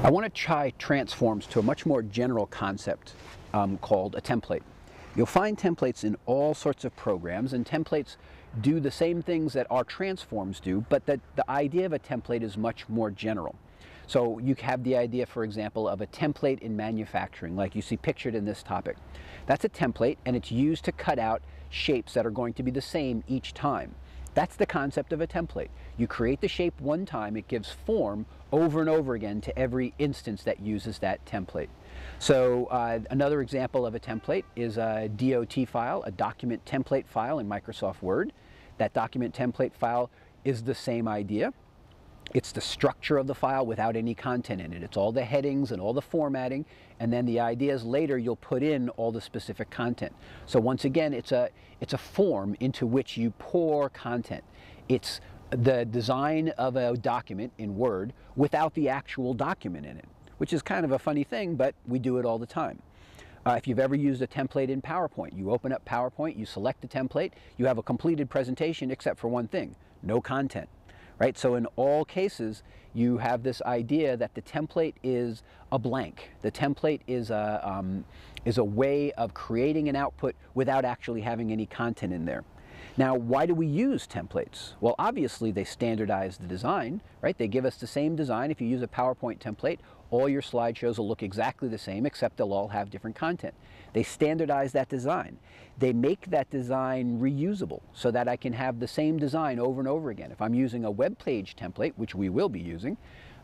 I want to tie transforms to a much more general concept um, called a template. You'll find templates in all sorts of programs and templates do the same things that our transforms do, but the, the idea of a template is much more general. So you have the idea, for example, of a template in manufacturing, like you see pictured in this topic. That's a template and it's used to cut out shapes that are going to be the same each time. That's the concept of a template. You create the shape one time, it gives form over and over again to every instance that uses that template. So uh, another example of a template is a DOT file, a document template file in Microsoft Word. That document template file is the same idea. It's the structure of the file without any content in it. It's all the headings and all the formatting, and then the idea is later you'll put in all the specific content. So once again, it's a, it's a form into which you pour content. It's the design of a document in Word without the actual document in it, which is kind of a funny thing, but we do it all the time. Uh, if you've ever used a template in PowerPoint, you open up PowerPoint, you select the template, you have a completed presentation except for one thing, no content right? So in all cases, you have this idea that the template is a blank. The template is a, um, is a way of creating an output without actually having any content in there. Now, why do we use templates? Well, obviously they standardize the design, right? They give us the same design. If you use a PowerPoint template, all your slideshows will look exactly the same, except they'll all have different content. They standardize that design. They make that design reusable so that I can have the same design over and over again. If I'm using a web page template, which we will be using,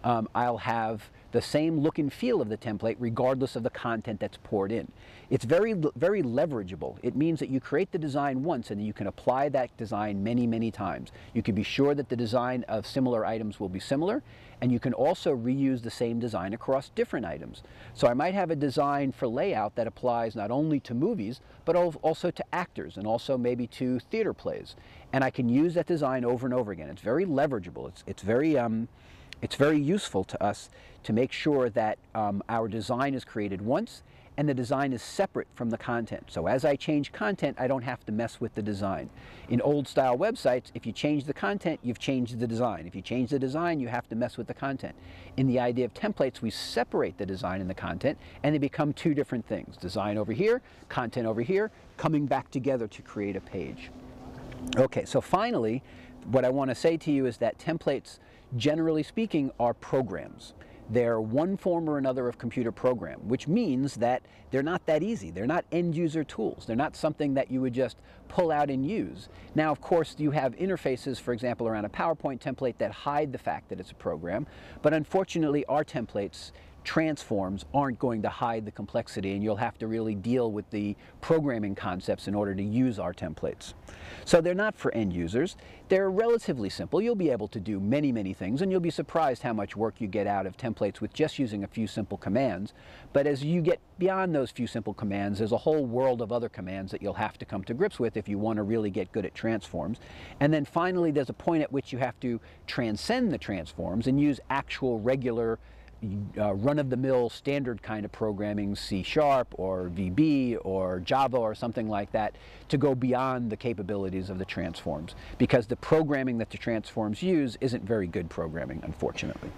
um, I'll have the same look and feel of the template regardless of the content that's poured in. It's very, very leverageable. It means that you create the design once and you can apply that design many, many times. You can be sure that the design of similar items will be similar and you can also reuse the same design across different items. So I might have a design for layout that applies not only to movies, but also to actors and also maybe to theater plays. And I can use that design over and over again. It's very leverageable. It's, it's very, um, it's very useful to us to make sure that um, our design is created once and the design is separate from the content. So as I change content, I don't have to mess with the design. In old style websites, if you change the content, you've changed the design. If you change the design, you have to mess with the content. In the idea of templates, we separate the design and the content and they become two different things. Design over here, content over here, coming back together to create a page. Okay, so finally, what I want to say to you is that templates generally speaking, are programs. They're one form or another of computer program, which means that they're not that easy. They're not end user tools. They're not something that you would just pull out and use. Now, of course, you have interfaces, for example, around a PowerPoint template that hide the fact that it's a program, but unfortunately, our templates transforms aren't going to hide the complexity and you'll have to really deal with the programming concepts in order to use our templates. So they're not for end users. They're relatively simple. You'll be able to do many, many things and you'll be surprised how much work you get out of templates with just using a few simple commands. But as you get beyond those few simple commands, there's a whole world of other commands that you'll have to come to grips with if you want to really get good at transforms. And then finally, there's a point at which you have to transcend the transforms and use actual regular uh, run-of-the-mill standard kind of programming, C Sharp or VB or Java or something like that, to go beyond the capabilities of the transforms. Because the programming that the transforms use isn't very good programming, unfortunately.